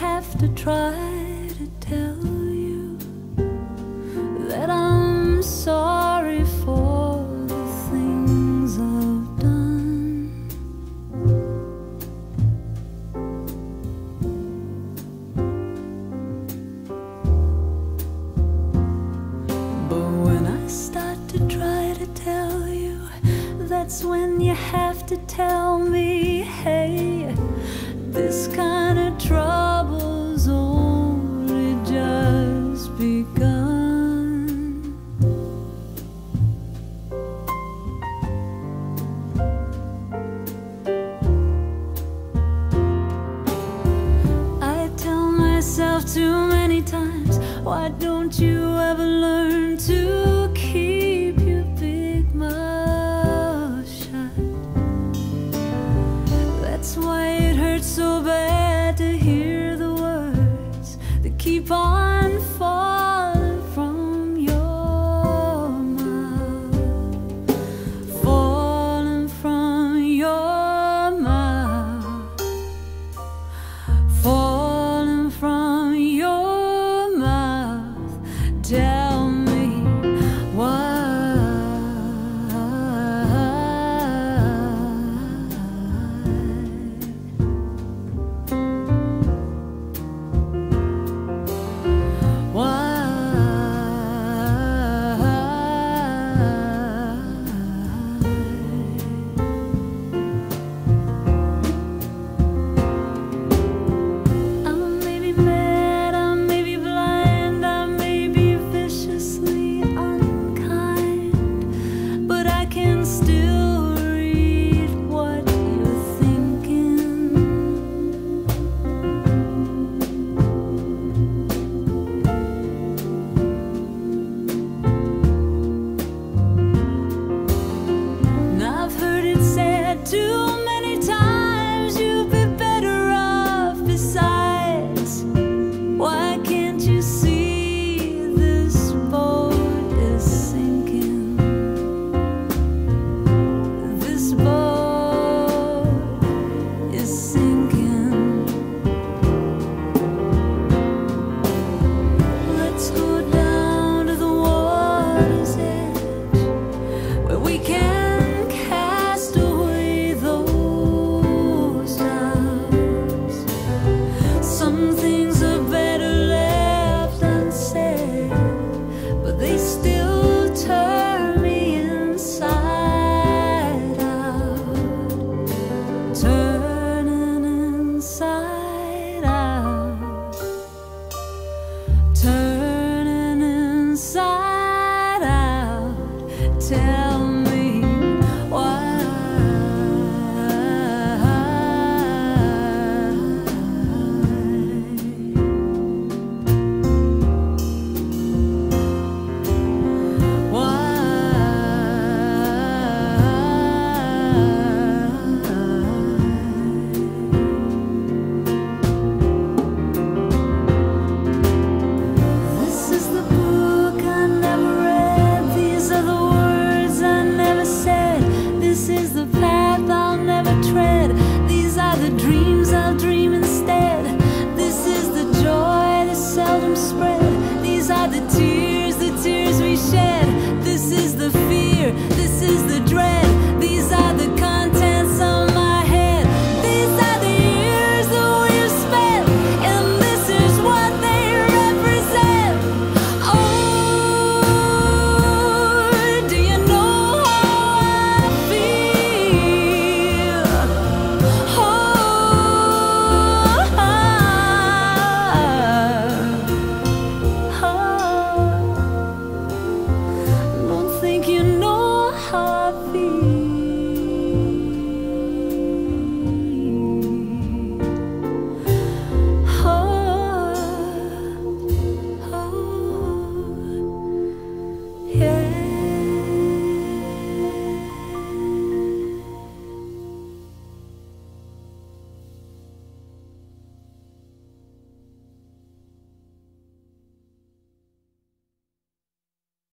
have to try to tell you that I'm sorry for the things I've done. But when I start to try to tell you, that's when you have to tell me, hey. This kind of trouble's only just begun. I tell myself too many times, why don't you ever learn to? keep on